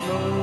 flow.